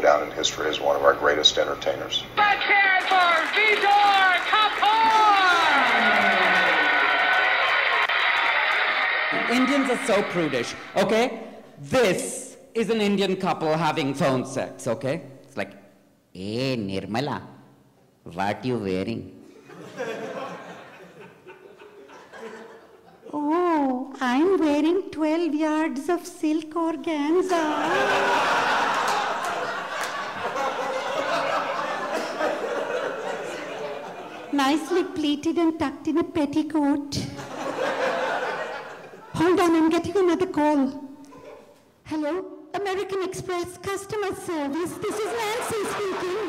go down in history as one of our greatest entertainers. Let's hear it for Vidur Kapur! Indians are so prudish, okay? This is an Indian couple having phone sex, okay? It's like, hey, Nirmala, what you wearing? Oh, I'm wearing 12 yards of silk organza. Nicely pleated and tucked in a petticoat. Hold on, I'm getting another call. Hello, American Express customer service. This is Nancy speaking.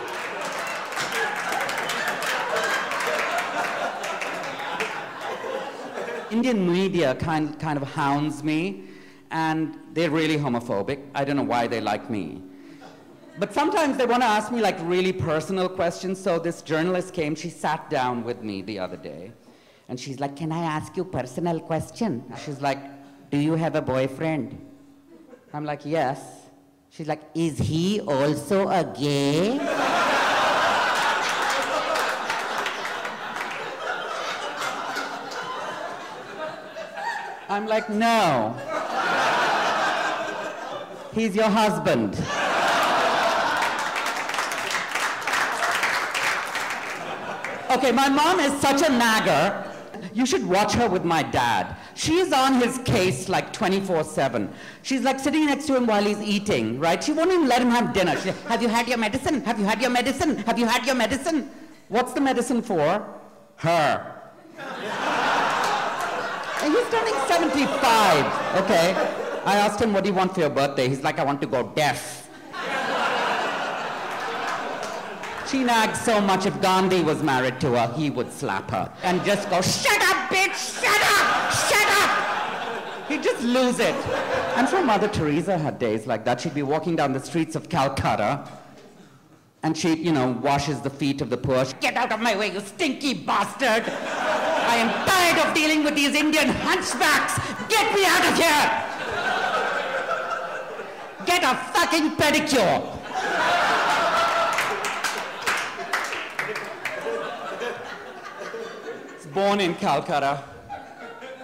Indian media kind, kind of hounds me, and they're really homophobic. I don't know why they like me. But sometimes they want to ask me like really personal questions. So this journalist came, she sat down with me the other day, and she's like, Can I ask you a personal question? She's like, Do you have a boyfriend? I'm like, Yes. She's like, Is he also a gay? I'm like, no. He's your husband. Okay, my mom is such a nagger. You should watch her with my dad. She's on his case like 24 7. She's like sitting next to him while he's eating, right? She won't even let him have dinner. She, Have you had your medicine? Have you had your medicine? Have you had your medicine? What's the medicine for? Her. And he's turning 75, okay? I asked him, what do you want for your birthday? He's like, I want to go deaf. She nagged so much if Gandhi was married to her, he would slap her and just go, shut up, bitch, shut up, shut up. He'd just lose it. I'm sure Mother Teresa had days like that. She'd be walking down the streets of Calcutta and she, you know, washes the feet of the poor. Get out of my way, you stinky bastard! I am tired of dealing with these Indian hunchbacks! Get me out of here! Get a fucking pedicure! Was born in Calcutta.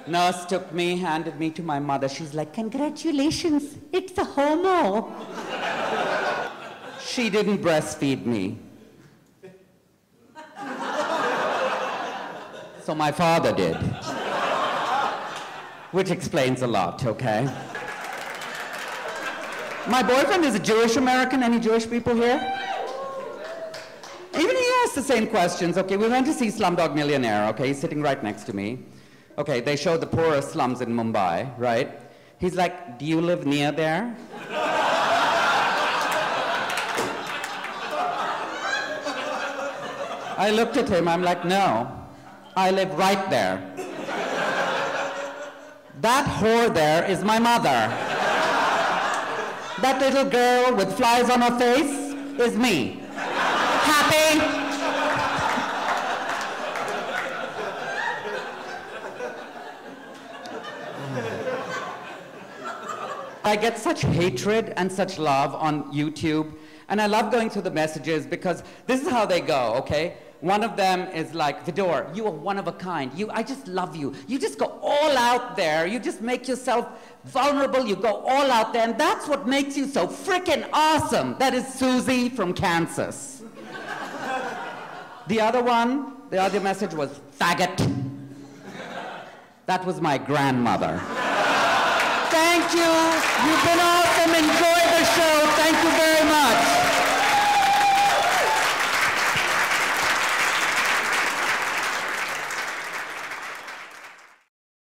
Nurse took me, handed me to my mother. She's like, Congratulations, it's a homo. she didn't breastfeed me. So my father did. Which explains a lot, okay? My boyfriend is a Jewish American. Any Jewish people here? Even he asked the same questions. Okay, we went to see Slumdog Millionaire. Okay, he's sitting right next to me. Okay, they showed the poorest slums in Mumbai, right? He's like, Do you live near there? I looked at him, I'm like, No, I live right there. That whore there is my mother. That little girl with flies on her face is me. Happy? I get such hatred and such love on YouTube, and I love going through the messages because this is how they go, okay? One of them is like, Vidur, you are one of a kind. You, I just love you. You just go all out there. You just make yourself vulnerable. You go all out there, and that's what makes you so freaking awesome. That is Susie from Kansas. The other one, the other message was faggot. That was my grandmother. Thank you. You've been awesome. Enjoy the show. Thank you very much.